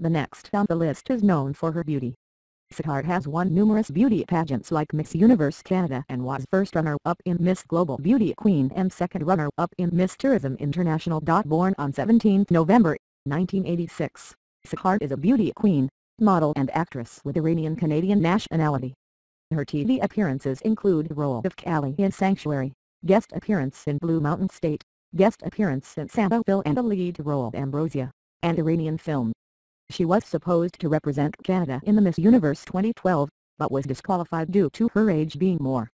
The next on the list is known for her beauty. Sahar has won numerous beauty pageants like Miss Universe Canada and was first runner-up in Miss Global Beauty Queen and second runner-up in Miss Tourism International. Born on 17 November 1986, Sahar is a beauty queen, model and actress with Iranian-Canadian nationality. Her TV appearances include the role of Callie in Sanctuary, guest appearance in Blue Mountain State, guest appearance in Sandoval and a lead role Ambrosia, and Iranian film. She was supposed to represent Canada in the Miss Universe 2012, but was disqualified due to her age being more